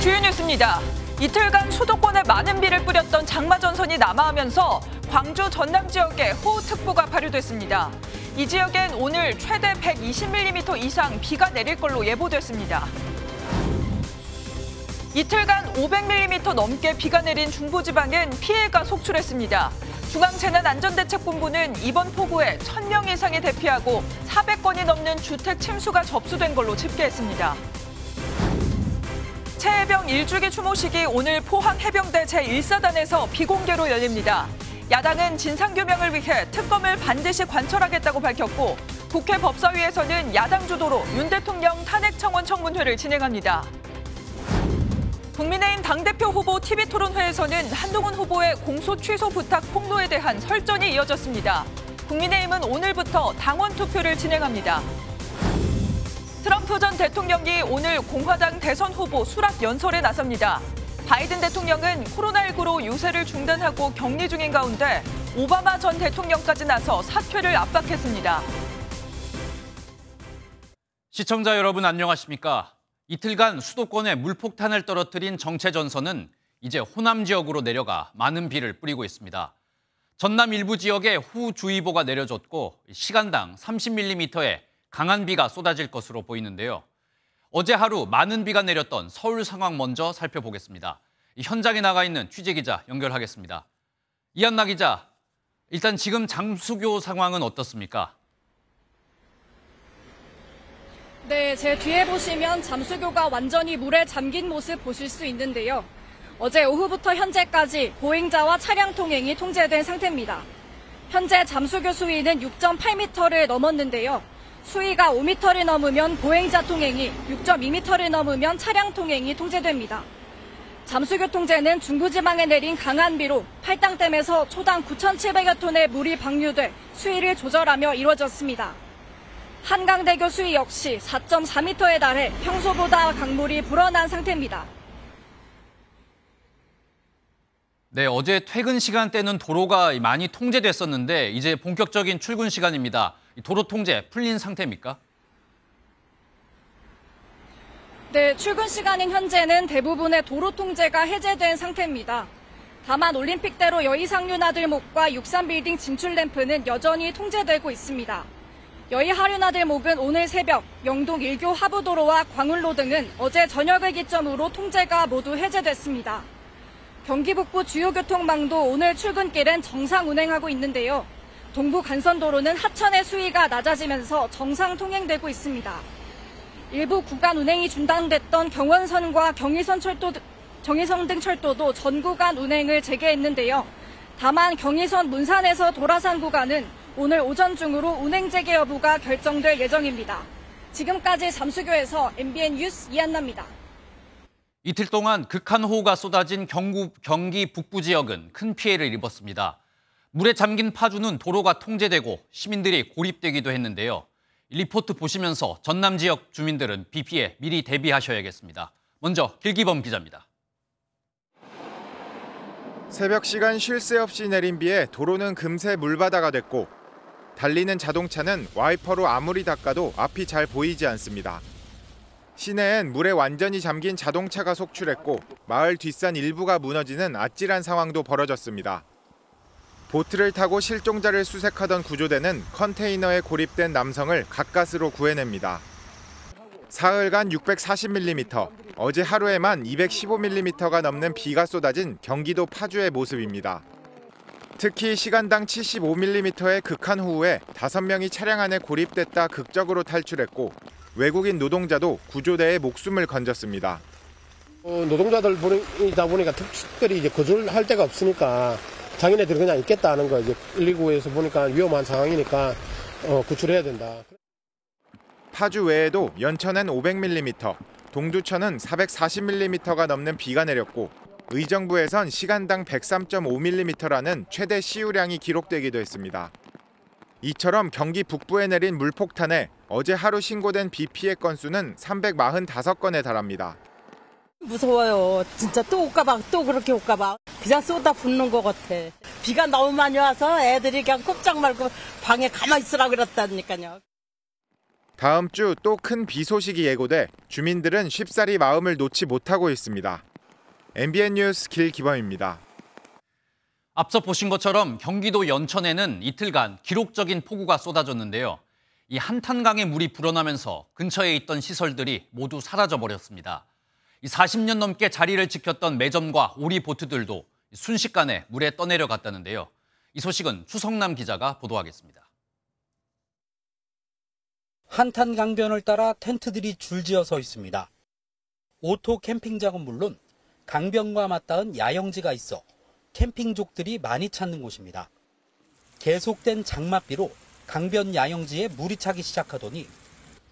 주요 뉴스입니다. 이틀간 수도권에 많은 비를 뿌렸던 장마전선이 남하하면서 광주 전남 지역에 호우특보가 발효됐습니다. 이 지역엔 오늘 최대 120mm 이상 비가 내릴 걸로 예보됐습니다. 이틀간 500mm 넘게 비가 내린 중부지방엔 피해가 속출했습니다. 중앙재난안전대책본부는 이번 폭우에 1000명 이상이 대피하고 400건이 넘는 주택 침수가 접수된 걸로 집계했습니다. 최해병 1주기 추모식이 오늘 포항 해병대 제1사단에서 비공개로 열립니다. 야당은 진상규명을 위해 특검을 반드시 관철하겠다고 밝혔고 국회 법사위에서는 야당 주도로 윤 대통령 탄핵 청원 청문회를 진행합니다. 국민의힘 당대표 후보 TV토론회에서는 한동훈 후보의 공소 취소 부탁 폭로에 대한 설전이 이어졌습니다. 국민의힘은 오늘부터 당원 투표를 진행합니다. 트럼프 전 대통령이 오늘 공화당 대선 후보 수락 연설에 나섭니다. 바이든 대통령은 코로나19로 유세를 중단하고 격리 중인 가운데 오바마 전 대통령까지 나서 사퇴를 압박했습니다. 시청자 여러분 안녕하십니까? 이틀간 수도권에 물폭탄을 떨어뜨린 정체 전선은 이제 호남 지역으로 내려가 많은 비를 뿌리고 있습니다. 전남 일부 지역에 후주의보가 내려졌고 시간당 30mm의 강한 비가 쏟아질 것으로 보이는데요. 어제 하루 많은 비가 내렸던 서울 상황 먼저 살펴보겠습니다. 현장에 나가 있는 취재 기자 연결하겠습니다. 이한나 기자, 일단 지금 장수교 상황은 어떻습니까? 네, 제 뒤에 보시면 잠수교가 완전히 물에 잠긴 모습 보실 수 있는데요. 어제 오후부터 현재까지 보행자와 차량 통행이 통제된 상태입니다. 현재 잠수교 수위는 6.8m를 넘었는데요. 수위가 5m를 넘으면 보행자 통행이, 6.2m를 넘으면 차량 통행이 통제됩니다. 잠수교 통제는 중부지방에 내린 강한 비로 팔당댐에서 초당 9,700여 톤의 물이 방류돼 수위를 조절하며 이루어졌습니다. 한강대교 수위 역시 4.4m에 달해 평소보다 강물이 불어난 상태입니다. 네, 어제 퇴근 시간대는 도로가 많이 통제됐었는데 이제 본격적인 출근 시간입니다. 도로 통제 풀린 상태입니까? 네, 출근 시간인 현재는 대부분의 도로 통제가 해제된 상태입니다. 다만 올림픽대로 여의상류나들목과 육산빌딩 진출램프는 여전히 통제되고 있습니다. 여의 하류나들목은 오늘 새벽 영동 일교 하부도로와 광운로 등은 어제 저녁을 기점으로 통제가 모두 해제됐습니다. 경기 북부 주요 교통망도 오늘 출근길엔 정상 운행하고 있는데요. 동부 간선도로는 하천의 수위가 낮아지면서 정상 통행되고 있습니다. 일부 구간 운행이 중단됐던 경원선과 경의선 철도, 경의선 등 철도도 전 구간 운행을 재개했는데요. 다만 경의선 문산에서 도라산 구간은 오늘 오전 중으로 운행 재개 여부가 결정될 예정입니다. 지금까지 잠수교에서 MBN 뉴스 이한나입니다. 이틀 동안 극한 호우가 쏟아진 경구, 경기 북부 지역은 큰 피해를 입었습니다. 물에 잠긴 파주는 도로가 통제되고 시민들이 고립되기도 했는데요. 리포트 보시면서 전남 지역 주민들은 비 피해 미리 대비하셔야겠습니다. 먼저 길기범 기자입니다. 새벽 시간 쉴 새 없이 내린 비에 도로는 금세 물바다가 됐고 달리는 자동차는 와이퍼로 아무리 닦아도 앞이 잘 보이지 않습니다. 시내엔 물에 완전히 잠긴 자동차가 속출했고 마을 뒷산 일부가 무너지는 아찔한 상황도 벌어졌습니다. 보트를 타고 실종자를 수색하던 구조대는 컨테이너에 고립된 남성을 가까스로 구해냅니다. 사흘간 640mm, 어제 하루에만 215mm가 넘는 비가 쏟아진 경기도 파주의 모습입니다. 특히 시간당 75mm의 극한 호우에 5명이 차량 안에 고립됐다 극적으로 탈출했고 외국인 노동자도 구조대의 목숨을 건졌습니다. 어, 노동자들이다 보니까 특별히 이제 거절할 데가 없으니까 자기네들이 그냥 있겠다는 거 이제 119에서 보니까 위험한 상황이니까 어, 구출해야 된다. 파주 외에도 연천엔 500mm, 동두천은 440mm가 넘는 비가 내렸고 의정부에선 시간당 103.5mm라는 최대 시유량이 기록되기도 했습니다. 이처럼 경기 북부에 내린 물폭탄에 어제 하루 신고된 비 피해 건수는 345건에 달합니다. 무서워요. 진짜 또 올까봐 또 그렇게 올까봐. 그냥 쏟아 붓는 것 같아. 비가 너무 많이 와서 애들이 그냥 꼼짝 말고 방에 가만히 있으라 그랬다니까요. 다음 주 또 큰 비 소식이 예고돼 주민들은 쉽사리 마음을 놓지 못하고 있습니다. MBN 뉴스 길기범입니다. 앞서 보신 것처럼 경기도 연천에는 이틀간 기록적인 폭우가 쏟아졌는데요. 이 한탄강에 물이 불어나면서 근처에 있던 시설들이 모두 사라져 버렸습니다. 이 40년 넘게 자리를 지켰던 매점과 오리 보트들도 순식간에 물에 떠내려갔다는데요. 이 소식은 추성남 기자가 보도하겠습니다. 한탄 강변을 따라 텐트들이 줄지어 서 있습니다. 오토 캠핑장은 물론 강변과 맞닿은 야영지가 있어 캠핑족들이 많이 찾는 곳입니다. 계속된 장맛비로 강변 야영지에 물이 차기 시작하더니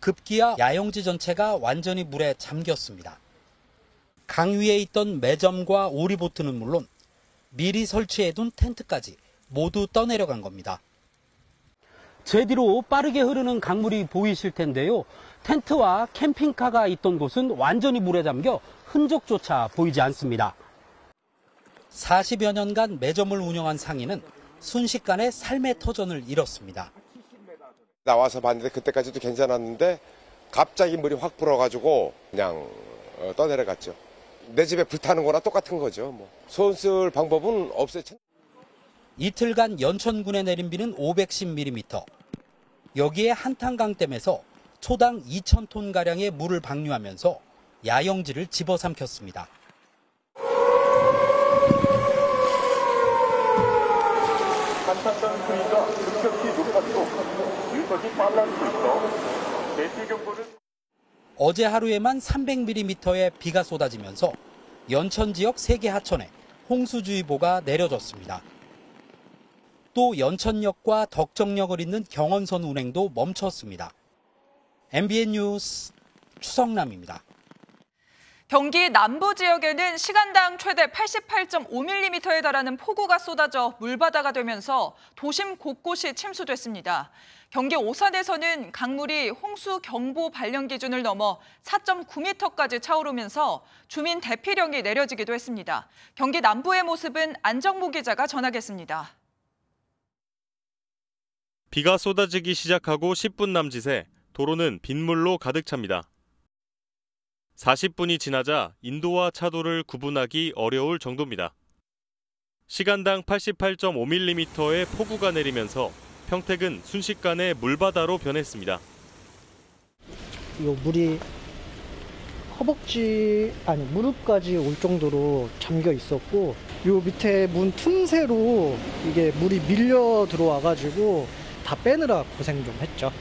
급기야 야영지 전체가 완전히 물에 잠겼습니다. 강 위에 있던 매점과 오리보트는 물론 미리 설치해둔 텐트까지 모두 떠내려간 겁니다. 제 뒤로 빠르게 흐르는 강물이 보이실 텐데요. 텐트와 캠핑카가 있던 곳은 완전히 물에 잠겨 흔적조차 보이지 않습니다. 40여 년간 매점을 운영한 상인은 순식간에 삶의 터전을 잃었습니다. 나와서 봤는데 그때까지도 괜찮았는데 갑자기 물이 확 불어가지고 그냥 어, 떠내려갔죠. 내 집에 불타는 거나 똑같은 거죠. 뭐. 손쓸 방법은 없어요. 이틀간 연천군에 내린 비는 510mm. 여기에 한탄강댐에서 초당 2,000톤 가량의 물을 방류하면서 야영지를 집어삼켰습니다. 한탄강 수위가 급격히 높아지고 유속이 빨라지고 있어 대피 경보는 어제 하루에만 300mm의 비가 쏟아지면서 연천 지역 3개 하천에 홍수주의보가 내려졌습니다. 또 연천역과 덕정역을 잇는 경원선 운행도 멈췄습니다. MBN 뉴스 추성남입니다. 경기 남부 지역에는 시간당 최대 88.5mm에 달하는 폭우가 쏟아져 물바다가 되면서 도심 곳곳이 침수됐습니다. 경기 오산에서는 강물이 홍수 경보 발령 기준을 넘어 4.9m까지 차오르면서 주민 대피령이 내려지기도 했습니다. 경기 남부의 모습은 안정모 기자가 전하겠습니다. 비가 쏟아지기 시작하고 10분 남짓에 도로는 빗물로 가득 찹니다. 40분이 지나자 인도와 차도를 구분하기 어려울 정도입니다. 시간당 88.5mm의 폭우가 내리면서 평택은 순식간에 물바다로 변했습니다. 요 물이 허벅지 아니 무릎까지 올 정도로 잠겨 있었고 요 밑에 문 틈새로 이게 물이 밀려 들어와 가지고 다 빼느라 고생 좀 했죠.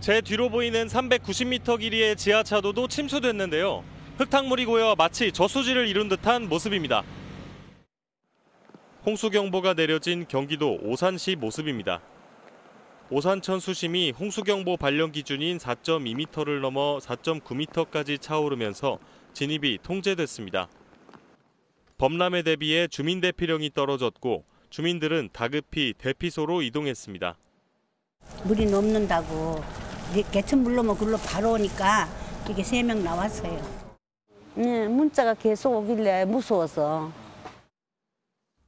제 뒤로 보이는 390m 길이의 지하차도도 침수됐는데요. 흙탕물이 고여 마치 저수지를 이룬 듯한 모습입니다. 홍수경보가 내려진 경기도 오산시 모습입니다. 오산천 수심이 홍수경보 발령 기준인 4.2m를 넘어 4.9m까지 차오르면서 진입이 통제됐습니다. 범람에 대비해 주민 대피령이 떨어졌고 주민들은 다급히 대피소로 이동했습니다. 물이 넘는다고 개천 물러면 글로 바로 오니까 이게 세 명 나왔어요. 네, 문자가 계속 오길래 무서워서.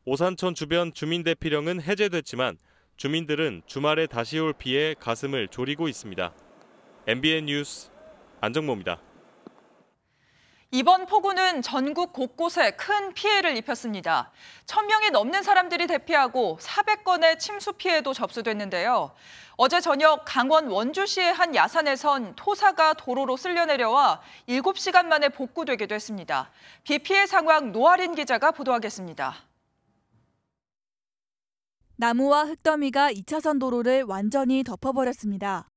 오산천 주변 주민 대피령은 해제됐지만 주민들은 주말에 다시 올 비에 가슴을 졸이고 있습니다. MBN 뉴스 안정모입니다. 이번 폭우는 전국 곳곳에 큰 피해를 입혔습니다. 1000명이 넘는 사람들이 대피하고 400건의 침수 피해도 접수됐는데요. 어제 저녁 강원 원주시의 한 야산에선 토사가 도로로 쓸려 내려와 7시간 만에 복구되기도 했습니다. 비 피해 상황 노아린 기자가 보도하겠습니다. 나무와 흙더미가 2차선 도로를 완전히 덮어버렸습니다.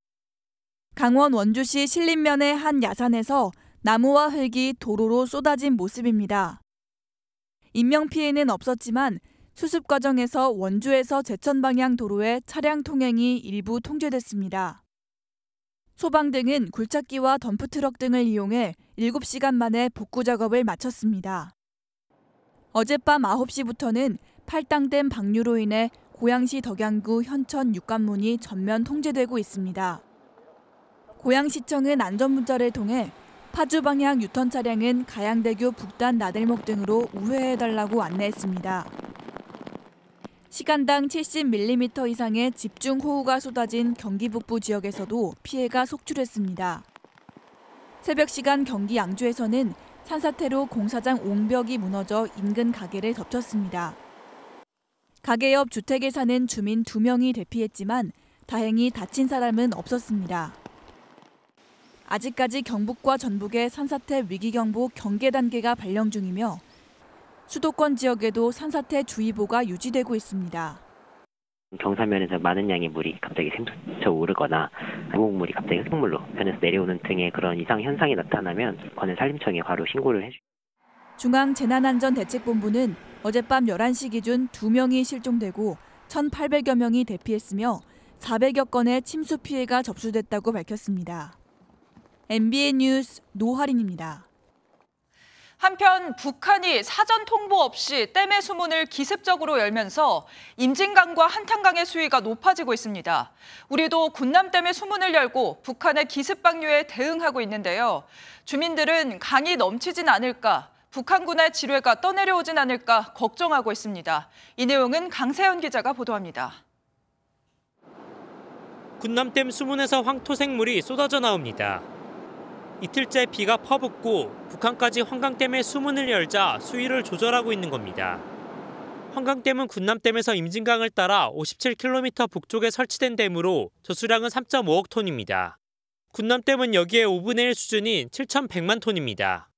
강원 원주시 신림면의 한 야산에서 나무와 흙이 도로로 쏟아진 모습입니다. 인명 피해는 없었지만 수습 과정에서 원주에서 제천 방향 도로에 차량 통행이 일부 통제됐습니다. 소방 등은 굴착기와 덤프트럭 등을 이용해 7시간 만에 복구 작업을 마쳤습니다. 어젯밤 9시부터는 팔당댐 방류로 인해 고양시 덕양구 현천 육관문이 전면 통제되고 있습니다. 고양시청은 안전문자를 통해 파주 방향 유턴 차량은 가양대교 북단 나들목 등으로 우회해달라고 안내했습니다. 시간당 70mm 이상의 집중 호우가 쏟아진 경기 북부 지역에서도 피해가 속출했습니다. 새벽 시간 경기 양주에서는 산사태로 공사장 옹벽이 무너져 인근 가게를 덮쳤습니다. 가게 옆 주택에 사는 주민 2명이 대피했지만 다행히 다친 사람은 없었습니다. 아직까지 경북과 전북에 산사태 위기경보 경계 단계가 발령 중이며 수도권 지역에도 산사태 주의보가 유지되고 있습니다. 경사면에서 많은 양의 물이 갑자기 샘솟쳐 오르거나 계곡물이 갑자기 흙물로 변해서 내려오는 등의 그런 이상 현상이 나타나면 관내 산림청에 바로 신고를 해주. 중앙재난안전대책본부는 어젯밤 11시 기준 2명이 실종되고 1,800여 명이 대피했으며 400여 건의 침수 피해가 접수됐다고 밝혔습니다. MBN 뉴스 노하린입니다. 한편 북한이 사전 통보 없이 댐의 수문을 기습적으로 열면서 임진강과 한탄강의 수위가 높아지고 있습니다. 우리도 군남댐의 수문을 열고 북한의 기습 방류에 대응하고 있는데요. 주민들은 강이 넘치진 않을까, 북한군의 지뢰가 떠내려오진 않을까 걱정하고 있습니다. 이 내용은 강세현 기자가 보도합니다. 군남댐 수문에서 황토색물이 쏟아져 나옵니다. 이틀째 비가 퍼붓고 북한까지 환강댐의 수문을 열자 수위를 조절하고 있는 겁니다. 환강댐은 군남댐에서 임진강을 따라 57km 북쪽에 설치된 댐으로 저수량은 3.5억 톤입니다. 군남댐은 여기에 5분의 1 수준인 7,100만 톤입니다.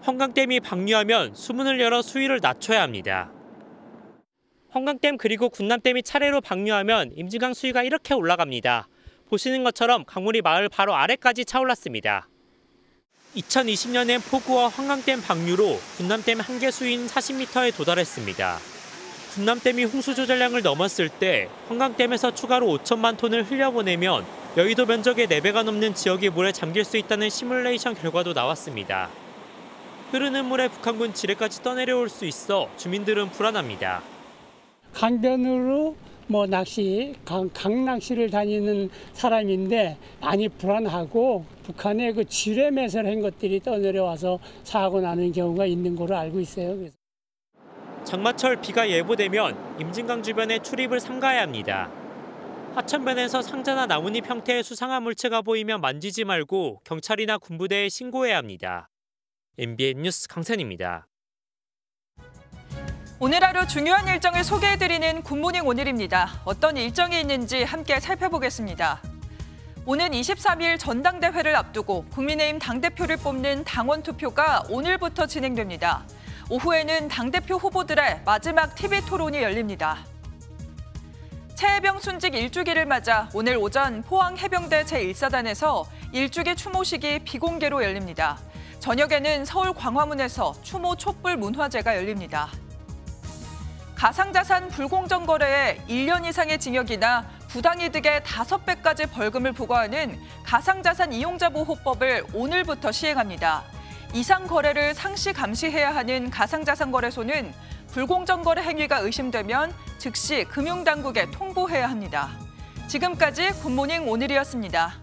환강댐이 방류하면 수문을 열어 수위를 낮춰야 합니다. 환강댐 그리고 군남댐이 차례로 방류하면 임진강 수위가 이렇게 올라갑니다. 보시는 것처럼 강물이 마을 바로 아래까지 차올랐습니다. 2020년엔 포구와 환강댐 방류로 군남댐 한계 수인 40m에 도달했습니다. 군남댐이 홍수 조절량을 넘었을 때 환강댐에서 추가로 5천만 톤을 흘려보내면 여의도 면적의 4배가 넘는 지역이 물에 잠길 수 있다는 시뮬레이션 결과도 나왔습니다. 흐르는 물에 북한군 지뢰까지 떠내려올 수 있어 주민들은 불안합니다. 강변으로 뭐 낚시, 강, 강 낚시를 다니는 사람인데 많이 불안하고 북한의 그 지뢰 매설 한 것들이 떠내려와서 사고 나는 경우가 있는 걸로 알고 있어요. 그래서. 장마철 비가 예보되면 임진강 주변에 출입을 삼가야 합니다. 하천변에서 상자나 나뭇잎 형태의 수상한 물체가 보이면 만지지 말고 경찰이나 군부대에 신고해야 합니다. MBN 뉴스 강산입니다. 오늘 하루 중요한 일정을 소개해드리는 굿모닝 오늘입니다. 어떤 일정이 있는지 함께 살펴보겠습니다. 오는 23일 전당대회를 앞두고 국민의힘 당대표를 뽑는 당원 투표가 오늘부터 진행됩니다. 오후에는 당대표 후보들의 마지막 TV 토론이 열립니다. 최해병 순직 1주기를 맞아 오늘 오전 포항 해병대 제1사단에서 1주기 추모식이 비공개로 열립니다. 저녁에는 서울 광화문에서 추모 촛불 문화제가 열립니다. 가상자산 불공정 거래에 1년 이상의 징역이나 부당이득의 5배까지 벌금을 부과하는 가상자산 이용자 보호법을 오늘부터 시행합니다. 이상 거래를 상시 감시해야 하는 가상자산 거래소는 불공정 거래 행위가 의심되면 즉시 금융당국에 통보해야 합니다. 지금까지 굿모닝 오늘이었습니다.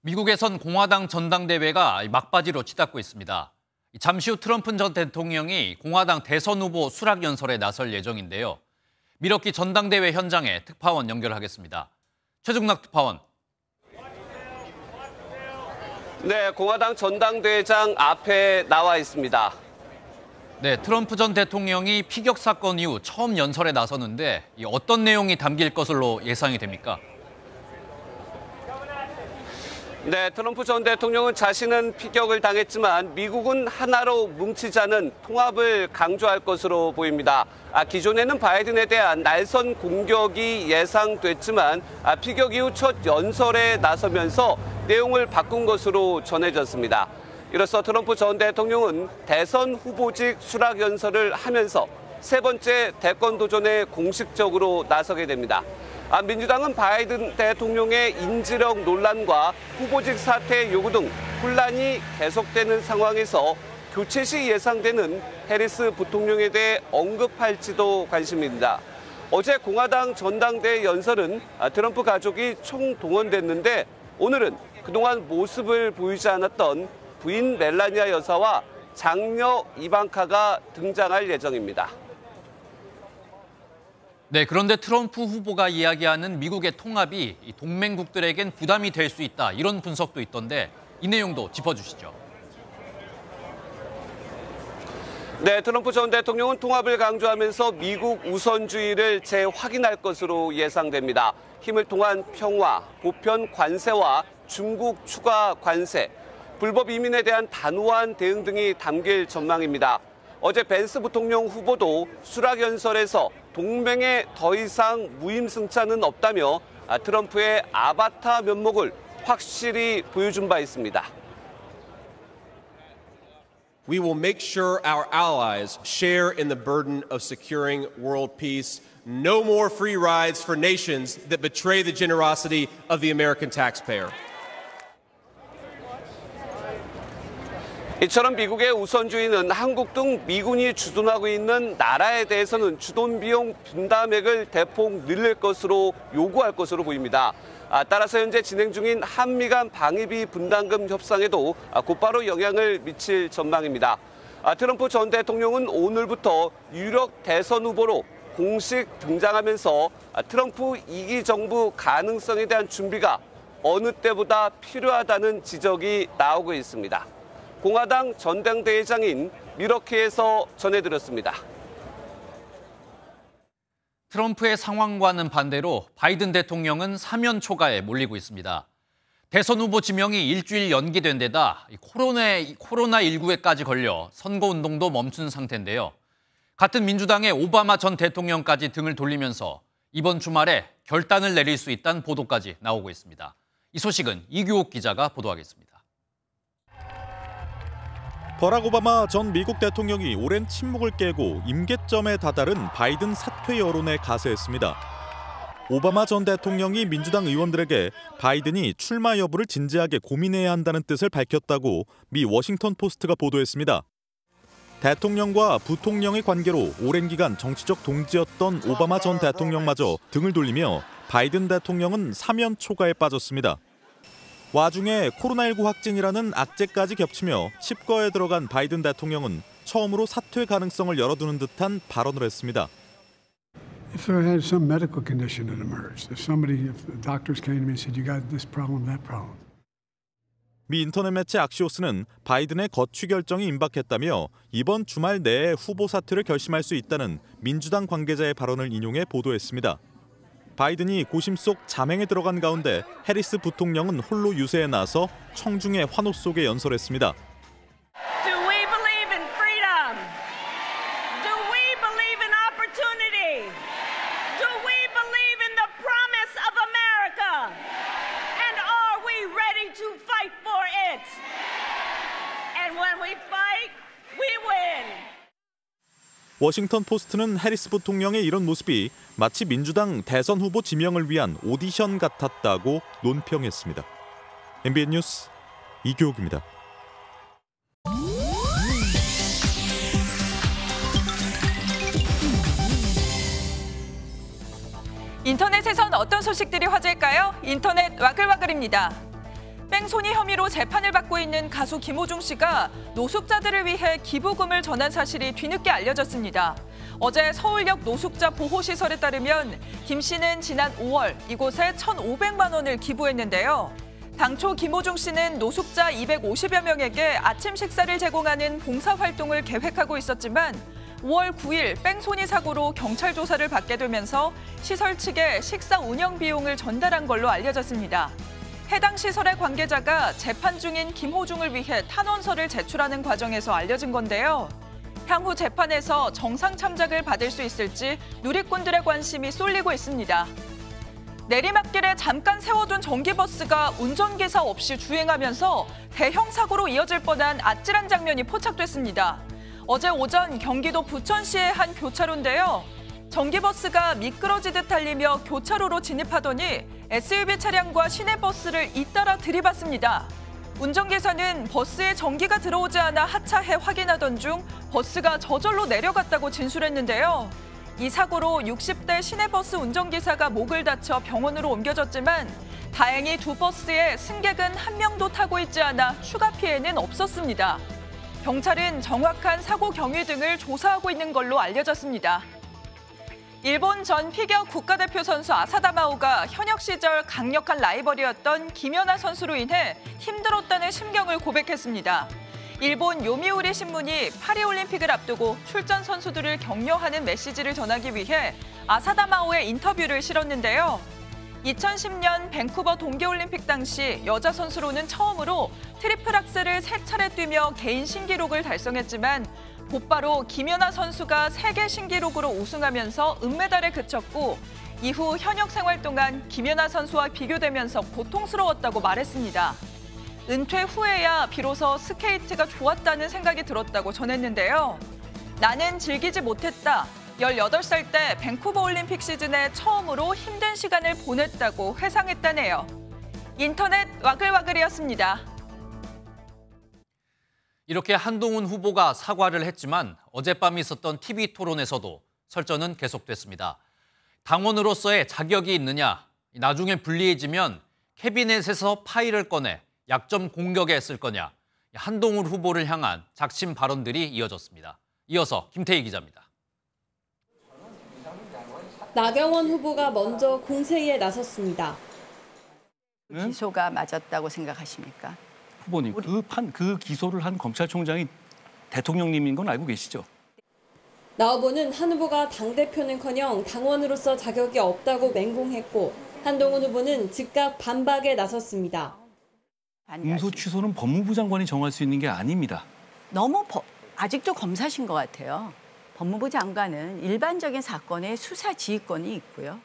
미국에선 공화당 전당대회가 막바지로 치닫고 있습니다. 잠시 후 트럼프 전 대통령이 공화당 대선 후보 수락 연설에 나설 예정인데요. 미러키 전당대회 현장에 특파원 연결하겠습니다. 최중락 특파원. 네, 공화당 전당대회장 앞에 나와 있습니다. 네, 트럼프 전 대통령이 피격 사건 이후 처음 연설에 나서는데 어떤 내용이 담길 것으로 예상이 됩니까? 네, 트럼프 전 대통령은 자신은 피격을 당했지만 미국은 하나로 뭉치자는 통합을 강조할 것으로 보입니다. 아, 기존에는 바이든에 대한 날선 공격이 예상됐지만 아, 피격 이후 첫 연설에 나서면서 내용을 바꾼 것으로 전해졌습니다. 이로써 트럼프 전 대통령은 대선 후보직 수락 연설을 하면서 세 번째 대권 도전에 공식적으로 나서게 됩니다. 아, 민주당은 바이든 대통령의 인지력 논란과 후보직 사퇴 요구 등 혼란이 계속되는 상황에서 교체 시 예상되는 해리스 부통령에 대해 언급할지도 관심입니다. 어제 공화당 전당대 연설은 아, 트럼프 가족이 총동원됐는데 오늘은 그동안 모습을 보이지 않았던 부인 멜라니아 여사와 장녀 이방카가 등장할 예정입니다. 네, 그런데 트럼프 후보가 이야기하는 미국의 통합이 동맹국들에겐 부담이 될 수 있다. 이런 분석도 있던데 이 내용도 짚어주시죠. 네, 트럼프 전 대통령은 통합을 강조하면서 미국 우선주의를 재확인할 것으로 예상됩니다. 힘을 통한 평화, 보편 관세와 중국 추가 관세, 불법 이민에 대한 단호한 대응 등이 담길 전망입니다. 어제 벤스 부통령 후보도 수락연설에서 동맹에 더 이상 무임승차는 없다며 아, 트럼프의 아바타 면목을 확실히 보여준 바 있습니다. We will make sure our allies share in the burden of securing world peace. No more free rides for nations that betray the generosity of the American taxpayer. 이처럼 미국의 우선주의는 한국 등 미군이 주둔하고 있는 나라에 대해서는 주둔 비용 분담액을 대폭 늘릴 것으로 요구할 것으로 보입니다. 아, 따라서 현재 진행 중인 한미 간 방위비 분담금 협상에도 아, 곧바로 영향을 미칠 전망입니다. 아, 트럼프 전 대통령은 오늘부터 유력 대선 후보로 공식 등장하면서 트럼프 2기 정부 가능성에 대한 준비가 어느 때보다 필요하다는 지적이 나오고 있습니다. 공화당 전당대회장인 미러키에서 전해드렸습니다. 트럼프의 상황과는 반대로 바이든 대통령은 사면 초가에 몰리고 있습니다. 대선 후보 지명이 일주일 연기된 데다 코로나19에까지 걸려 선거운동도 멈춘 상태인데요. 같은 민주당의 오바마 전 대통령까지 등을 돌리면서 이번 주말에 결단을 내릴 수 있다는 보도까지 나오고 있습니다. 이 소식은 이규옥 기자가 보도하겠습니다. 버락 오바마 전 미국 대통령이 오랜 침묵을 깨고 임계점에 다다른 바이든 사퇴 여론에 가세했습니다. 오바마 전 대통령이 민주당 의원들에게 바이든이 출마 여부를 진지하게 고민해야 한다는 뜻을 밝혔다고 미 워싱턴 포스트가 보도했습니다. 대통령과 부통령의 관계로 오랜 기간 정치적 동지였던 오바마 전 대통령마저 등을 돌리며 바이든 대통령은 사면 초가에 빠졌습니다. 와중에 코로나19 확진이라는 악재까지 겹치며 칩거에 들어간 바이든 대통령은 처음으로 사퇴 가능성을 열어두는 듯한 발언을 했습니다. If there had some medical condition that emerged, if somebody, if the doctors came to me and said, you got this problem, that problem. 미 인터넷 매체 악시오스는 바이든의 거취 결정이 임박했다며 이번 주말 내에 후보 사퇴를 결심할 수 있다는 민주당 관계자의 발언을 인용해 보도했습니다. 바이든이 고심 속 자맹에 들어간 가운데 해리스 부통령은 홀로 유세에 나서 청중의 환호 속에 연설했습니다. Do we believe in freedom? Do we believe in opportunity? Do we believe in the promise of America? And are we ready to fight for it? And when we fight, we win. 워싱턴 포스트는 해리스 부통령의 이런 모습이 마치 민주당 대선 후보 지명을 위한 오디션 같았다고 논평했습니다. MBN 뉴스 이교욱입니다. 인터넷에선 어떤 소식들이 화제일까요? 인터넷 와글와글입니다. 뺑소니 혐의로 재판을 받고 있는 가수 김호중 씨가 노숙자들을 위해 기부금을 전한 사실이 뒤늦게 알려졌습니다. 어제 서울역 노숙자 보호시설에 따르면 김 씨는 지난 5월 이곳에 1,500만 원을 기부했는데요. 당초 김호중 씨는 노숙자 250여 명에게 아침 식사를 제공하는 봉사활동을 계획하고 있었지만 5월 9일 뺑소니 사고로 경찰 조사를 받게 되면서 시설 측에 식사 운영 비용을 전달한 걸로 알려졌습니다. 해당 시설의 관계자가 재판 중인 김호중을 위해 탄원서를 제출하는 과정에서 알려진 건데요. 향후 재판에서 정상 참작을 받을 수 있을지 누리꾼들의 관심이 쏠리고 있습니다. 내리막길에 잠깐 세워둔 전기버스가 운전기사 없이 주행하면서 대형 사고로 이어질 뻔한 아찔한 장면이 포착됐습니다. 어제 오전 경기도 부천시의 한 교차로인데요. 전기버스가 미끄러지듯 달리며 교차로로 진입하더니 SUV 차량과 시내버스를 잇따라 들이받습니다. 운전기사는 버스에 전기가 들어오지 않아 하차해 확인하던 중 버스가 저절로 내려갔다고 진술했는데요. 이 사고로 60대 시내버스 운전기사가 목을 다쳐 병원으로 옮겨졌지만 다행히 두 버스에 승객은 한 명도 타고 있지 않아 추가 피해는 없었습니다. 경찰은 정확한 사고 경위 등을 조사하고 있는 걸로 알려졌습니다. 일본 전 피겨 국가대표 선수 아사다마오가 현역 시절 강력한 라이벌이었던 김연아 선수로 인해 힘들었다는 심경을 고백했습니다. 일본 요미우리 신문이 파리올림픽을 앞두고 출전 선수들을 격려하는 메시지를 전하기 위해 아사다마오의 인터뷰를 실었는데요. 2010년 밴쿠버 동계올림픽 당시 여자 선수로는 처음으로 트리플 악셀을 세 차례 뛰며 개인 신기록을 달성했지만 곧바로 김연아 선수가 세계 신기록으로 우승하면서 은메달에 그쳤고 이후 현역 생활 동안 김연아 선수와 비교되면서 고통스러웠다고 말했습니다. 은퇴 후에야 비로소 스케이트가 좋았다는 생각이 들었다고 전했는데요. 나는 즐기지 못했다. 18살 때 밴쿠버 올림픽 시즌에 처음으로 힘든 시간을 보냈다고 회상했다네요. 인터넷 와글와글이었습니다. 이렇게 한동훈 후보가 사과를 했지만 어젯밤 있었던 TV 토론에서도 설전은 계속됐습니다. 당원으로서의 자격이 있느냐, 나중에 불리해지면 캐비넷에서 파일을 꺼내 약점 공격에 쓸 거냐, 한동훈 후보를 향한 작심 발언들이 이어졌습니다. 이어서 김태희 기자입니다. 나경원 후보가 먼저 공세에 나섰습니다. 기소가 맞았다고 생각하십니까? 후보님, 그 판, 그 기소를 한 검찰총장이 대통령님인 건 알고 계시죠? 나 후보는 한 후보가 당대표는커녕 당원으로서 자격이 없다고 맹공했고 한동훈 후보는 즉각 반박에 나섰습니다. 공소 취소는 법무부 장관이 정할 수 있는 게 아닙니다. 너무 버, 아직도 검사신 것 같아요. 법무부 장관은 일반적인 사건에 수사 지휘권이 있고요.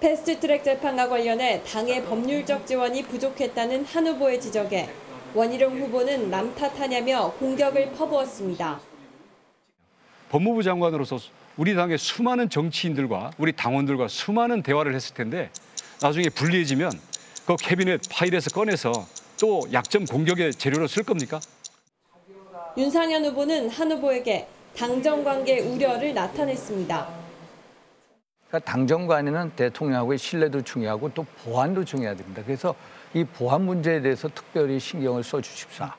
패스트트랙 재판과 관련해 당의 법률적 지원이 부족했다는 한 후보의 지적에 원희룡 후보는 남 탓하냐며 공격을 퍼부었습니다. 법무부 장관으로서 우리 당의 수많은 정치인들과 우리 당원들과 수많은 대화를 했을 텐데 나중에 불리해지면 그 캐비넷 파일에서 꺼내서 또 약점 공격의 재료로 쓸 겁니까? 윤상현 후보는 한 후보에게 당정 관계 우려를 나타냈습니다. 그러니까 당정 간에는 대통령하고의 신뢰도 중요하고 또 보안도 중요해야 됩니다. 그래서 이 보안 문제에 대해서 특별히 신경을 써 주십사.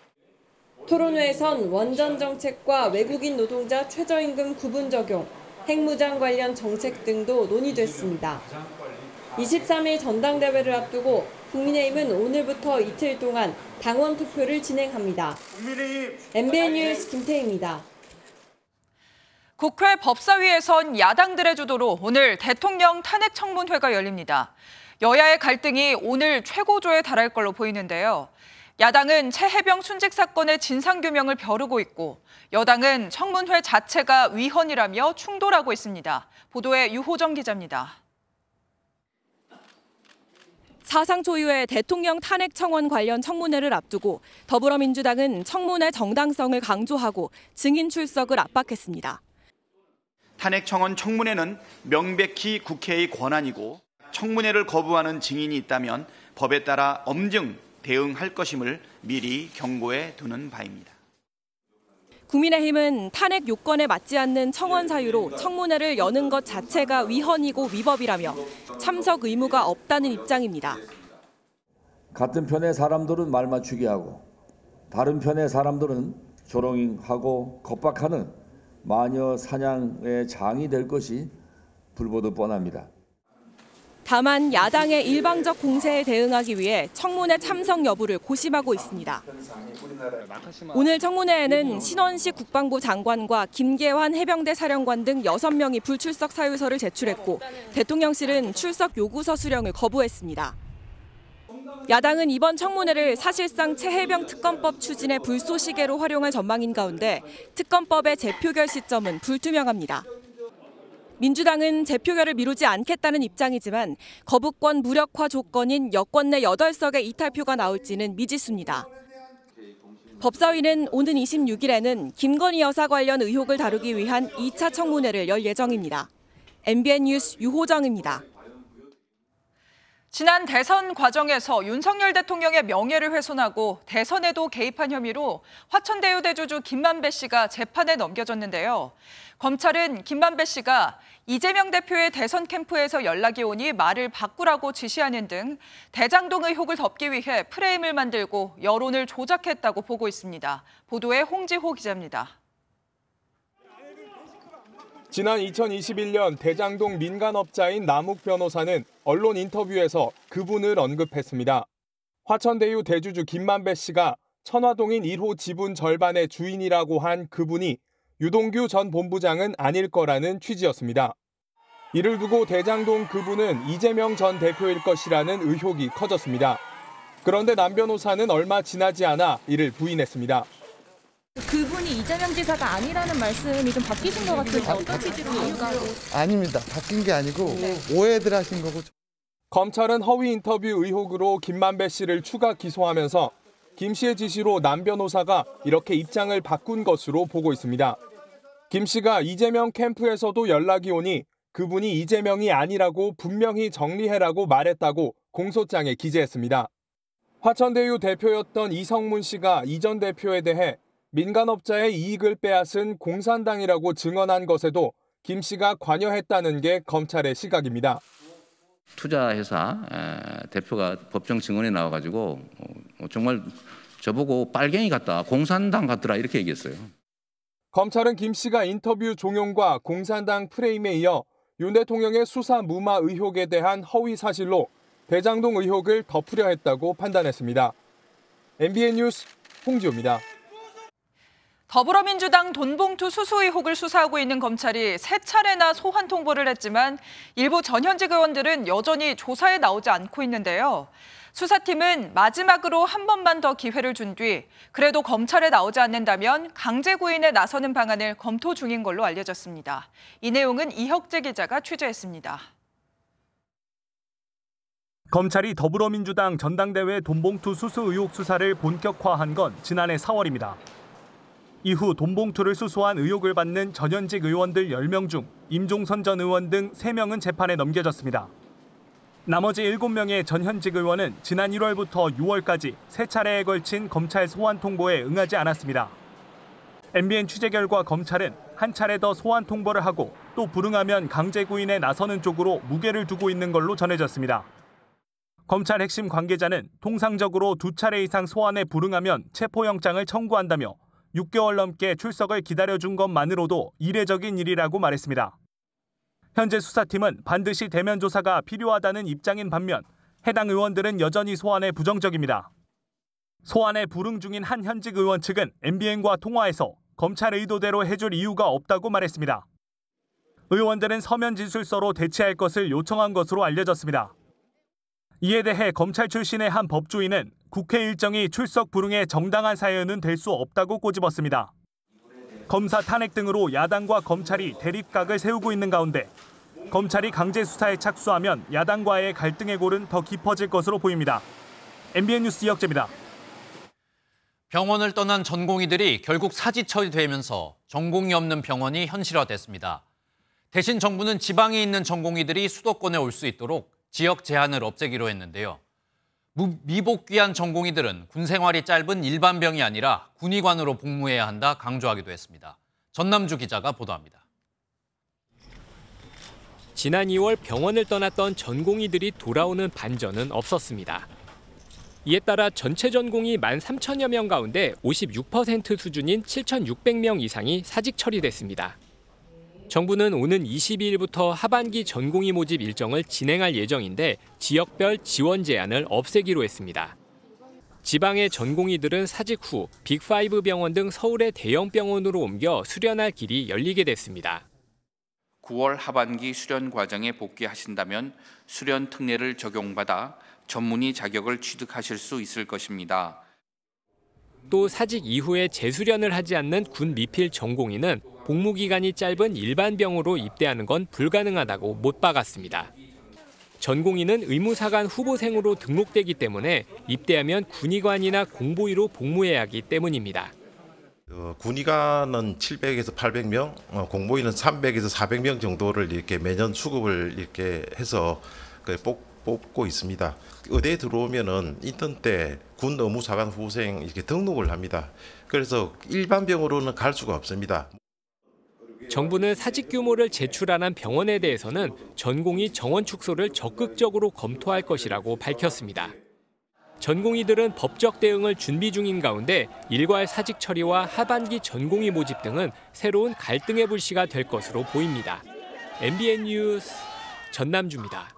토론회에선 원전 정책과 외국인 노동자 최저임금 구분 적용, 핵무장 관련 정책 등도 논의됐습니다. 23일 전당대회를 앞두고 국민의힘은 오늘부터 이틀 동안 당원 투표를 진행합니다. MBN 뉴스 김태희입니다. 국회 법사위에선 야당들의 주도로 오늘 대통령 탄핵 청문회가 열립니다. 여야의 갈등이 오늘 최고조에 달할 걸로 보이는데요. 야당은 최해병 순직 사건의 진상규명을 벼르고 있고 여당은 청문회 자체가 위헌이라며 충돌하고 있습니다. 보도에 유호정 기자입니다. 사상 초유의 대통령 탄핵 청원 관련 청문회를 앞두고 더불어민주당은 청문회 정당성을 강조하고 증인 출석을 압박했습니다. 탄핵 청원 청문회는 명백히 국회의 권한이고 청문회를 거부하는 증인이 있다면 법에 따라 엄정 대응할 것임을 미리 경고해 두는 바입니다. 국민의힘은 탄핵 요건에 맞지 않는 청원 사유로 청문회를 여는 것 자체가 위헌이고 위법이라며 참석 의무가 없다는 입장입니다. 같은 편의 사람들은 말 맞추기 하고 다른 편의 사람들은 조롱하고 겁박하는 마녀 사냥의 장이 될 것이 불보듯 뻔합니다. 다만 야당의 일방적 공세에 대응하기 위해 청문회 참석 여부를 고심하고 있습니다. 오늘 청문회에는 신원식 국방부 장관과 김계환 해병대 사령관 등 6명이 불출석 사유서를 제출했고 대통령실은 출석 요구서 수령을 거부했습니다. 야당은 이번 청문회를 사실상 최해병 특검법 추진의 불쏘시개로 활용할 전망인 가운데 특검법의 재표결 시점은 불투명합니다. 민주당은 재표결을 미루지 않겠다는 입장이지만 거부권 무력화 조건인 여권 내 8석의 이탈표가 나올지는 미지수입니다. 법사위는 오는 26일에는 김건희 여사 관련 의혹을 다루기 위한 2차 청문회를 열 예정입니다. MBN 뉴스 유호정입니다. 지난 대선 과정에서 윤석열 대통령의 명예를 훼손하고 대선에도 개입한 혐의로 화천대유 대주주 김만배 씨가 재판에 넘겨졌는데요. 검찰은 김만배 씨가 이재명 대표의 대선 캠프에서 연락이 오니 말을 바꾸라고 지시하는 등 대장동 의혹을 덮기 위해 프레임을 만들고 여론을 조작했다고 보고 있습니다. 보도에 홍지호 기자입니다. 지난 2021년 대장동 민간업자인 남욱 변호사는 언론 인터뷰에서 그분을 언급했습니다. 화천대유 대주주 김만배 씨가 천화동인 1호 지분 절반의 주인이라고 한 그분이 유동규 전 본부장은 아닐 거라는 취지였습니다. 이를 두고 대장동 그분은 이재명 전 대표일 것이라는 의혹이 커졌습니다. 그런데 남 변호사는 얼마 지나지 않아 이를 부인했습니다. 그분이 이재명 지사가 아니라는 말씀이 좀 바뀌신 것 같은데 어떤 취지로 이유가 아닙니다. 바뀐 게 아니고 오해들 하신 거고. 검찰은 허위 인터뷰 의혹으로 김만배 씨를 추가 기소하면서 김 씨의 지시로 남 변호사가 이렇게 입장을 바꾼 것으로 보고 있습니다. 김 씨가 이재명 캠프에서도 연락이 오니 그분이 이재명이 아니라고 분명히 정리해라고 말했다고 공소장에 기재했습니다. 화천대유 대표였던 이성문 씨가 이 전 대표에 대해 민간업자의 이익을 빼앗은 공산당이라고 증언한 것에도 김 씨가 관여했다는 게 검찰의 시각입니다. 투자회사 대표가 법정 증언에 나와가지고 어, 정말 저보고 빨갱이 같다, 공산당 같더라 이렇게 얘기했어요. 검찰은 김 씨가 인터뷰 종용과 공산당 프레임에 이어 윤 대통령의 수사 무마 의혹에 대한 허위 사실로 대장동 의혹을 덮으려 했다고 판단했습니다. MBN 뉴스 홍지호입니다. 더불어민주당 돈봉투 수수 의혹을 수사하고 있는 검찰이 세 차례나 소환 통보를 했지만 일부 전현직 의원들은 여전히 조사에 나오지 않고 있는데요. 수사팀은 마지막으로 한 번만 더 기회를 준 뒤 그래도 검찰에 나오지 않는다면 강제 구인에 나서는 방안을 검토 중인 걸로 알려졌습니다. 이 내용은 이혁재 기자가 취재했습니다. 검찰이 더불어민주당 전당대회 돈봉투 수수 의혹 수사를 본격화한 건 지난해 4월입니다. 이후 돈봉투를 수수한 의혹을 받는 전현직 의원들 10명 중 임종선 전 의원 등 3명은 재판에 넘겨졌습니다. 나머지 7명의 전현직 의원은 지난 1월부터 6월까지 세 차례에 걸친 검찰 소환 통보에 응하지 않았습니다. MBN 취재 결과 검찰은 한 차례 더 소환 통보를 하고 또 불응하면 강제 구인에 나서는 쪽으로 무게를 두고 있는 걸로 전해졌습니다. 검찰 핵심 관계자는 통상적으로 두 차례 이상 소환에 불응하면 체포영장을 청구한다며 6개월 넘게 출석을 기다려준 것만으로도 이례적인 일이라고 말했습니다. 현재 수사팀은 반드시 대면 조사가 필요하다는 입장인 반면 해당 의원들은 여전히 소환에 부정적입니다. 소환에 불응 중인 한 현직 의원 측은 MBN과 통화해서 검찰 의도대로 해줄 이유가 없다고 말했습니다. 의원들은 서면 진술서로 대체할 것을 요청한 것으로 알려졌습니다. 이에 대해 검찰 출신의 한 법조인은 국회 일정이 출석 불응의 정당한 사유는 될수 없다고 꼬집었습니다. 검사 탄핵 등으로 야당과 검찰이 대립각을 세우고 있는 가운데 검찰이 강제 수사에 착수하면 야당과의 갈등의 골은 더 깊어질 것으로 보입니다. MBN 뉴스 이혁재입니다. 병원을 떠난 전공의들이 결국 사지 처리 되면서 전공이 없는 병원이 현실화됐습니다. 대신 정부는 지방에 있는 전공의들이 수도권에 올 수 있도록 지역 제한을 없애기로 했는데요. 미복귀한 전공의들은 군 생활이 짧은 일반병이 아니라 군의관으로 복무해야 한다 강조하기도 했습니다. 전남주 기자가 보도합니다. 지난 2월 병원을 떠났던 전공의들이 돌아오는 반전은 없었습니다. 이에 따라 전체 전공이 1만 3천여 명 가운데 56% 수준인 7,600명 이상이 사직 처리됐습니다. 정부는 오는 22일부터 하반기 전공의 모집 일정을 진행할 예정인데 지역별 지원 제한을 없애기로 했습니다. 지방의 전공의들은 사직 후 빅5 병원 등 서울의 대형 병원으로 옮겨 수련할 길이 열리게 됐습니다. 9월 하반기 수련 과정에 복귀하신다면 수련 특례를 적용받아 전문의 자격을 취득하실 수 있을 것입니다. 또 사직 이후에 재수련을 하지 않는 군 미필 전공의는 복무 기간이 짧은 일반 병으로 입대하는 건 불가능하다고 못 박았습니다. 전공의는 의무사관 후보생으로 등록되기 때문에 입대하면 군의관이나 공보위로 복무해야 하기 때문입니다. 어, 군의관은 700에서 800명, 어, 공보위는 300에서 400명 정도를 이렇게 매년 수급을 이렇게 해서 그 뽑, 뽑고 있습니다. 의대에 들어오면은 인턴 때 군 의무사관 후보생 이렇게 등록을 합니다. 그래서 일반 병으로는 갈 수가 없습니다. 정부는 사직 규모를 제출한 병원에 대해서는 전공의 정원 축소를 적극적으로 검토할 것이라고 밝혔습니다. 전공의들은 법적 대응을 준비 중인 가운데 일괄 사직 처리와 하반기 전공의 모집 등은 새로운 갈등의 불씨가 될 것으로 보입니다. MBN 뉴스 전남주입니다.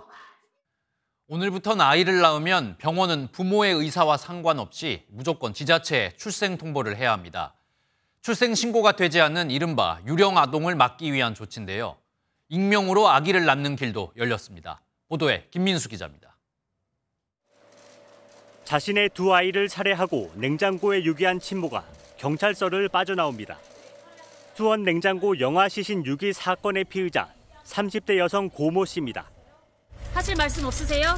오늘부터는 아이를 낳으면 병원은 부모의 의사와 상관없이 무조건 지자체에 출생 통보를 해야 합니다. 출생 신고가 되지 않는 이른바 유령 아동을 막기 위한 조치인데요. 익명으로 아기를 낳는 길도 열렸습니다. 보도에 김민수 기자입니다. 자신의 두 아이를 살해하고 냉장고에 유기한 친모가 경찰서를 빠져나옵니다. 수원 냉장고 영아 시신 유기 사건의 피의자 30대 여성 고모 씨입니다. 하실 말씀 없으세요?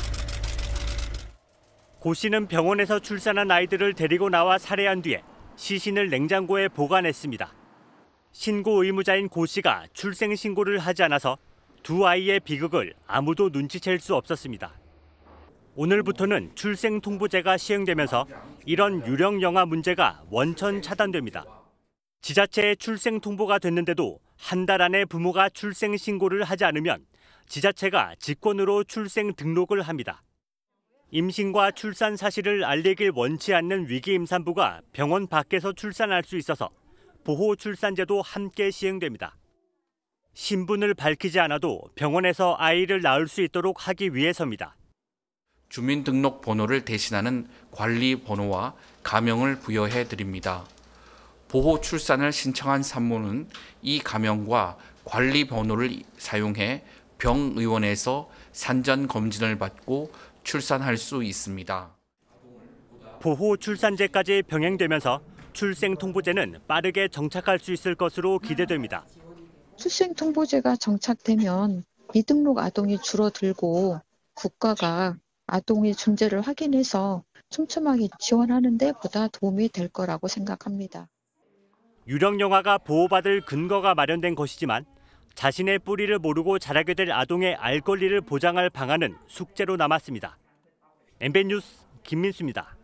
고 씨는 병원에서 출산한 아이들을 데리고 나와 살해한 뒤에 시신을 냉장고에 보관했습니다. 신고 의무자인 고 씨가 출생 신고를 하지 않아서 두 아이의 비극을 아무도 눈치챌 수 없었습니다. 오늘부터는 출생 통보제가 시행되면서 이런 유령 영아 문제가 원천 차단됩니다. 지자체에 출생 통보가 됐는데도 한 달 안에 부모가 출생 신고를 하지 않으면 지자체가 직권으로 출생 등록을 합니다. 임신과 출산 사실을 알리길 원치 않는 위기 임산부가 병원 밖에서 출산할 수 있어서 보호 출산제도 함께 시행됩니다. 신분을 밝히지 않아도 병원에서 아이를 낳을 수 있도록 하기 위해서입니다. 주민등록번호를 대신하는 관리번호와 가명을 부여해 드립니다. 보호 출산을 신청한 산모는 이 가명과 관리번호를 사용해 병의원에서 산전 검진을 받고 출산할 수 있습니다. 보호 출산제까지 병행되면서 출생 통보제는 빠르게 정착할 수 있을 것으로 기대됩니다. 출생 통보제가 정착되면 미등록 아동이 줄어들고 국가가 아동의 존재를 확인해서 촘촘하게 지원하는 데 보다 도움이 될 거라고 생각합니다. 유령 영화가 보호받을 근거가 마련된 것이지만 자신의 뿌리를 모르고 자라게 될 아동의 알 권리를 보장할 방안은 숙제로 남았습니다. 엠벤 뉴스 김민수입니다.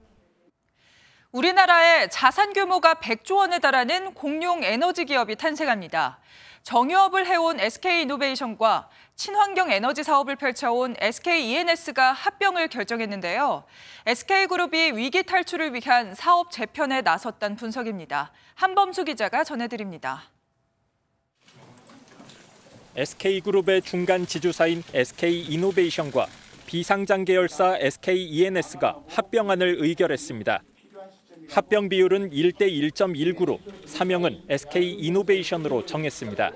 우리나라의 자산 규모가 100조 원에 달하는 공룡 에너지 기업이 탄생합니다. 정유업을 해온 SK이노베이션과 친환경 에너지 사업을 펼쳐온 SKENS가 합병을 결정했는데요. SK그룹이 위기 탈출을 위한 사업 재편에 나섰다는 분석입니다. 한범수 기자가 전해드립니다. SK그룹의 중간 지주사인 SK이노베이션과 비상장 계열사 SKENS가 합병안을 의결했습니다. 합병 비율은 1대 1.19로 사명은 SK이노베이션으로 정했습니다.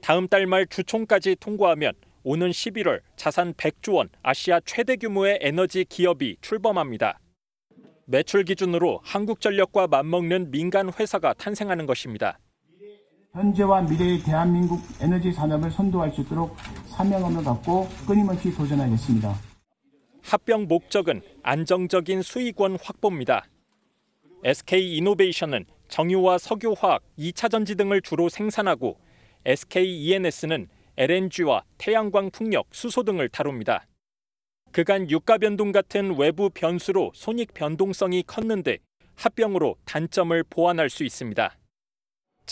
다음 달 말 주총까지 통과하면 오는 11월 자산 100조 원 아시아 최대 규모의 에너지 기업이 출범합니다. 매출 기준으로 한국전력과 맞먹는 민간 회사가 탄생하는 것입니다. 현재와 미래의 대한민국 에너지 산업을 선도할 수 있도록 사명감을 갖고 끊임없이 도전하겠습니다. 합병 목적은 안정적인 수익원 확보입니다. SK이노베이션은 정유와 석유화학, 2차 전지 등을 주로 생산하고 SKENS는 LNG와 태양광 풍력, 수소 등을 다룹니다. 그간 유가 변동 같은 외부 변수로 손익 변동성이 컸는데 합병으로 단점을 보완할 수 있습니다.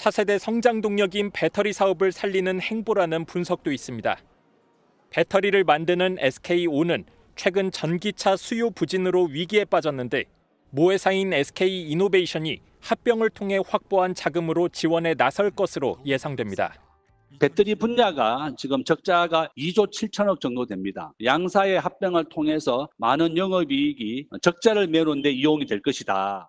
차세대 성장 동력인 배터리 사업을 살리는 행보라는 분석도 있습니다. 배터리를 만드는 SK오는 최근 전기차 수요 부진으로 위기에 빠졌는데 모회사인 SK이노베이션이 합병을 통해 확보한 자금으로 지원에 나설 것으로 예상됩니다. 배터리 분야가 지금 적자가 2조 7천억 정도 됩니다. 양사의 합병을 통해서 많은 영업이익이 적자를 메우는 데 이용이 될 것이다.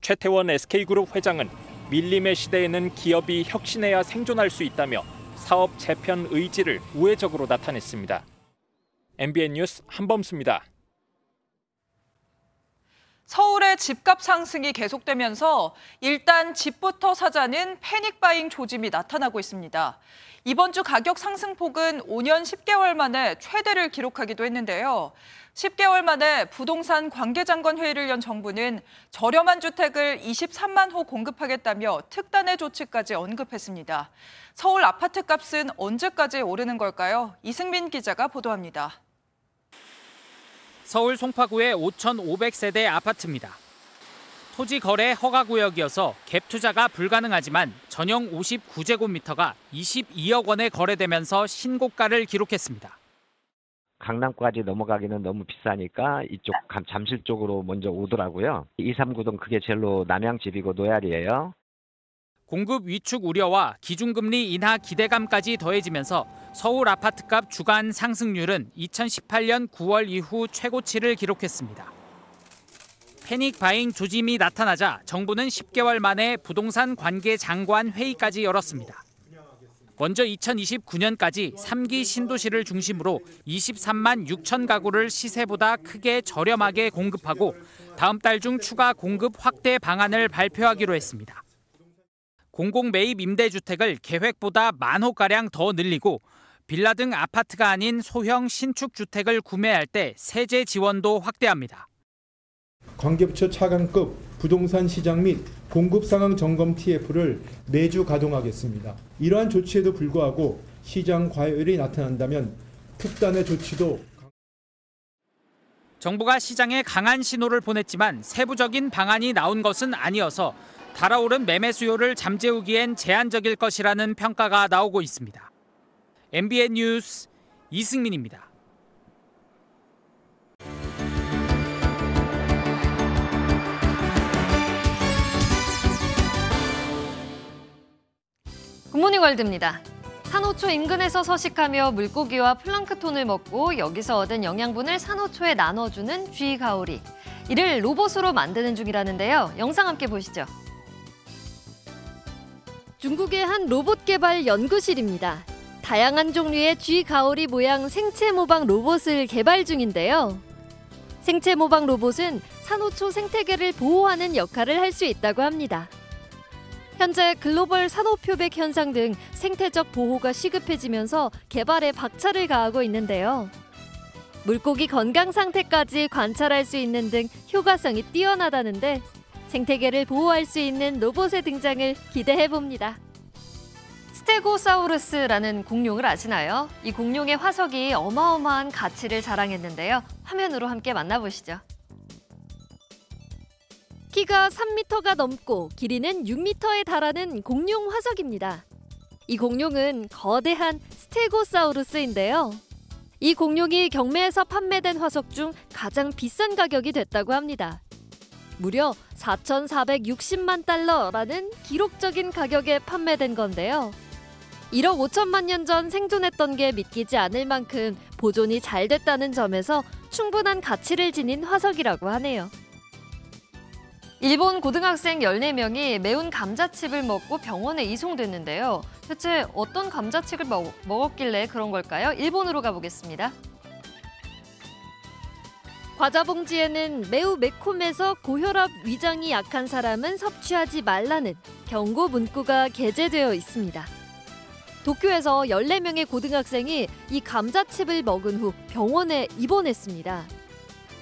최태원 SK그룹 회장은 밀림의 시대에는 기업이 혁신해야 생존할 수 있다며 사업 재편 의지를 우회적으로 나타냈습니다. MBN 뉴스 한범수입니다. 서울의 집값 상승이 계속되면서 일단 집부터 사자는 패닉바잉 조짐이 나타나고 있습니다. 이번 주 가격 상승폭은 5년 10개월 만에 최대를 기록하기도 했는데요. 10개월 만에 부동산 관계장관 회의를 연 정부는 저렴한 주택을 23만 호 공급하겠다며 특단의 조치까지 언급했습니다. 서울 아파트 값은 언제까지 오르는 걸까요? 이승민 기자가 보도합니다. 서울 송파구의 5,500세대 아파트입니다. 토지 거래 허가 구역이어서 갭 투자가 불가능하지만 전용 59제곱미터가 22억 원에 거래되면서 신고가를 기록했습니다. 강남까지 넘어가기는 너무 비싸니까 이쪽 감- 잠실 쪽으로 먼저 오더라고요. 2, 3구동 그게 제일로 남양집이고 노야리예요. 공급 위축 우려와 기준금리 인하 기대감까지 더해지면서 서울 아파트값 주간 상승률은 2018년 9월 이후 최고치를 기록했습니다. 패닉 바잉 조짐이 나타나자 정부는 10개월 만에 부동산 관계 장관 회의까지 열었습니다. 먼저 2029년까지 3기 신도시를 중심으로 23만 6천 가구를 시세보다 크게 저렴하게 공급하고 다음 달 중 추가 공급 확대 방안을 발표하기로 했습니다. 공공 매입 임대주택을 계획보다 만 호가량 더 늘리고 빌라 등 아파트가 아닌 소형 신축 주택을 구매할 때 세제 지원도 확대합니다. 관계부처 차관급 부동산 시장 및 공급 상황 점검 TF를 매주 가동하겠습니다. 이러한 조치에도 불구하고 시장 과열이 나타난다면 특단의 조치도 정부가 시장에 강한 신호를 보냈지만 세부적인 방안이 나온 것은 아니어서 달아오른 매매 수요를 잠재우기엔 제한적일 것이라는 평가가 나오고 있습니다. MBN 뉴스 이승민입니다. 굿모닝 월드입니다. 산호초 인근에서 서식하며 물고기와 플랑크톤을 먹고 여기서 얻은 영양분을 산호초에 나눠주는 쥐가오리. 이를 로봇으로 만드는 중이라는데요. 영상 함께 보시죠. 중국의 한 로봇 개발 연구실입니다. 다양한 종류의 쥐가오리 모양 생체 모방 로봇을 개발 중인데요. 생체 모방 로봇은 산호초 생태계를 보호하는 역할을 할 수 있다고 합니다. 현재 글로벌 산호표백 현상 등 생태적 보호가 시급해지면서 개발에 박차를 가하고 있는데요. 물고기 건강 상태까지 관찰할 수 있는 등 효과성이 뛰어나다는데 생태계를 보호할 수 있는 로봇의 등장을 기대해 봅니다. 스테고사우루스라는 공룡을 아시나요? 이 공룡의 화석이 어마어마한 가치를 자랑했는데요. 화면으로 함께 만나보시죠. 키가 3m가 넘고 길이는 6m에 달하는 공룡 화석입니다. 이 공룡은 거대한 스테고사우루스인데요. 이 공룡이 경매에서 판매된 화석 중 가장 비싼 가격이 됐다고 합니다. 무려 4,460만 달러라는 기록적인 가격에 판매된 건데요. 1억 5천만 년 전 생존했던 게 믿기지 않을 만큼 보존이 잘 됐다는 점에서 충분한 가치를 지닌 화석이라고 하네요. 일본 고등학생 14명이 매운 감자칩을 먹고 병원에 이송됐는데요. 대체 어떤 감자칩을 먹, 먹었길래 그런 걸까요? 일본으로 가보겠습니다. 과자 봉지에는 매우 매콤해서 고혈압 위장이 약한 사람은 섭취하지 말라는 경고 문구가 게재되어 있습니다. 도쿄에서 14명의 고등학생이 이 감자칩을 먹은 후 병원에 입원했습니다.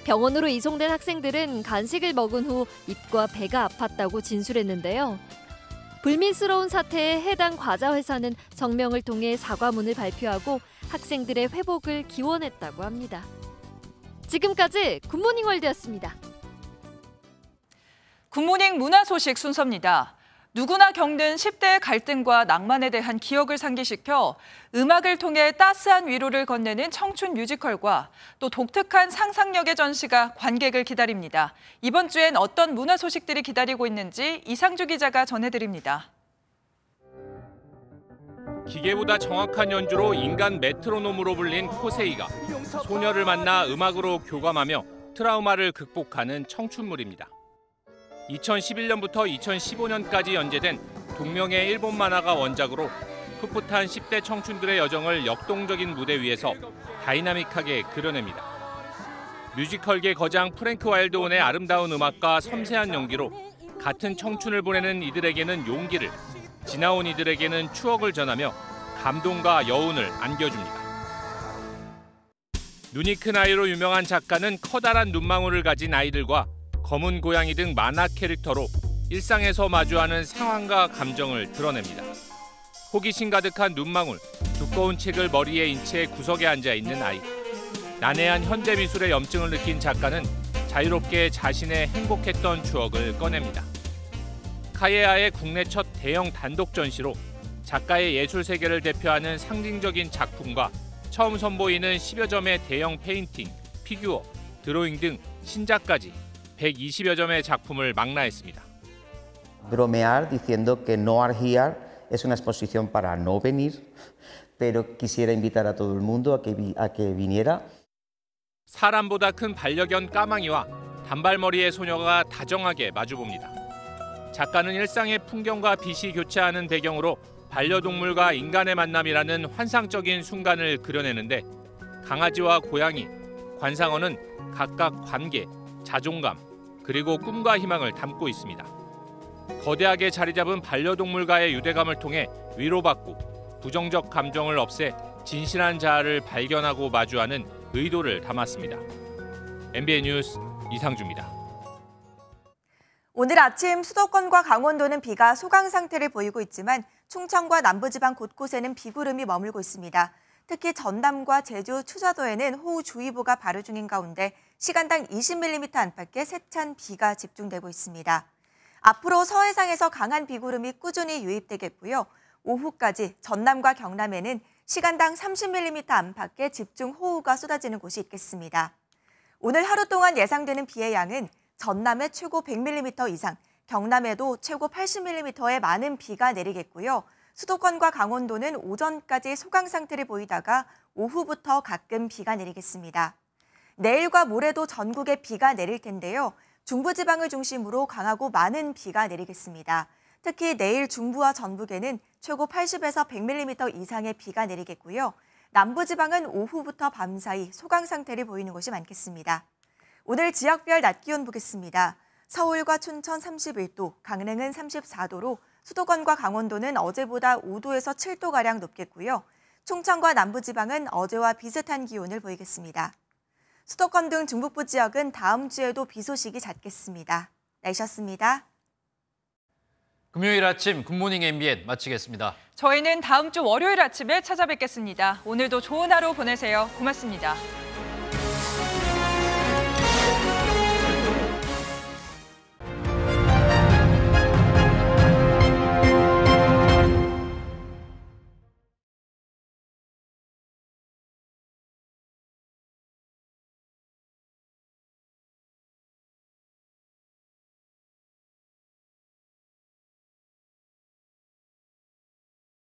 병원으로 이송된 학생들은 간식을 먹은 후 입과 배가 아팠다고 진술했는데요. 불민스러운 사태에 해당 과자 회사는 성명을 통해 사과문을 발표하고 학생들의 회복을 기원했다고 합니다. 지금까지 굿모닝 월드였습니다. 굿모닝 문화 소식 순서입니다. 누구나 겪는 10대의 갈등과 낭만에 대한 기억을 상기시켜 음악을 통해 따스한 위로를 건네는 청춘 뮤지컬과 또 독특한 상상력의 전시가 관객을 기다립니다. 이번 주엔 어떤 문화 소식들이 기다리고 있는지 이상주 기자가 전해드립니다. 기계보다 정확한 연주로 인간 메트로놈으로 불린 코세이가 소녀를 만나 음악으로 교감하며 트라우마를 극복하는 청춘물입니다. 2011년부터 2015년까지 연재된 동명의 일본 만화가 원작으로 풋풋한 10대 청춘들의 여정을 역동적인 무대 위에서 다이나믹하게 그려냅니다. 뮤지컬계 거장 프랭크 와일드혼의 아름다운 음악과 섬세한 연기로 같은 청춘을 보내는 이들에게는 용기를, 지나온 이들에게는 추억을 전하며 감동과 여운을 안겨줍니다. 눈이 큰 아이로 유명한 작가는 커다란 눈망울을 가진 아이들과 검은 고양이 등 만화 캐릭터로 일상에서 마주하는 상황과 감정을 드러냅니다. 호기심 가득한 눈망울, 두꺼운 책을 머리에 인 채 구석에 앉아 있는 아이. 난해한 현대 미술의 염증을 느낀 작가는 자유롭게 자신의 행복했던 추억을 꺼냅니다. 카예아의 국내 첫 대형 단독 전시로 작가의 예술 세계를 대표하는 상징적인 작품과 처음 선보이는 10여 점의 대형 페인팅, 피규어, 드로잉 등 신작까지 120여 점의 작품을 망라했습니다. bromear diciendo que No Here es una exposición para no venir, pero quisiera invitar a todo el mundo a que, a que viniera. 사람보다 큰 반려견 까망이와 단발머리의 소녀가 다정하게 마주봅니다. 작가는 일상의 풍경과 빛이 교차하는 배경으로 반려동물과 인간의 만남이라는 환상적인 순간을 그려내는데 강아지와 고양이, 관상어는 각각 관계, 자존감, 그리고 꿈과 희망을 담고 있습니다. 거대하게 자리 잡은 반려동물과의 유대감을 통해 위로받고 부정적 감정을 없애 진실한 자아를 발견하고 마주하는 의도를 담았습니다. MBN 뉴스 이상주입니다. 오늘 아침 수도권과 강원도는 비가 소강 상태를 보이고 있지만 충청과 남부지방 곳곳에는 비구름이 머물고 있습니다. 특히 전남과 제주, 추자도에는 호우주의보가 발효 중인 가운데 시간당 20mm 안팎의 세찬 비가 집중되고 있습니다. 앞으로 서해상에서 강한 비구름이 꾸준히 유입되겠고요. 오후까지 전남과 경남에는 시간당 30mm 안팎의 집중 호우가 쏟아지는 곳이 있겠습니다. 오늘 하루 동안 예상되는 비의 양은 전남에 최고 100mm 이상, 경남에도 최고 80mm의 많은 비가 내리겠고요. 수도권과 강원도는 오전까지 소강 상태를 보이다가 오후부터 가끔 비가 내리겠습니다. 내일과 모레도 전국에 비가 내릴 텐데요. 중부지방을 중심으로 강하고 많은 비가 내리겠습니다. 특히 내일 중부와 전북에는 최고 80에서 100mm 이상의 비가 내리겠고요. 남부지방은 오후부터 밤사이 소강 상태를 보이는 곳이 많겠습니다. 오늘 지역별 낮 기온 보겠습니다. 서울과 춘천 31도, 강릉은 34도로 수도권과 강원도는 어제보다 5도에서 7도가량 높겠고요. 충청과 남부지방은 어제와 비슷한 기온을 보이겠습니다. 수도권 등 중북부 지역은 다음 주에도 비 소식이 잦겠습니다. 날씨였습니다. 금요일 아침 굿모닝 MBN 마치겠습니다. 저희는 다음 주 월요일 아침에 찾아뵙겠습니다. 오늘도 좋은 하루 보내세요. 고맙습니다.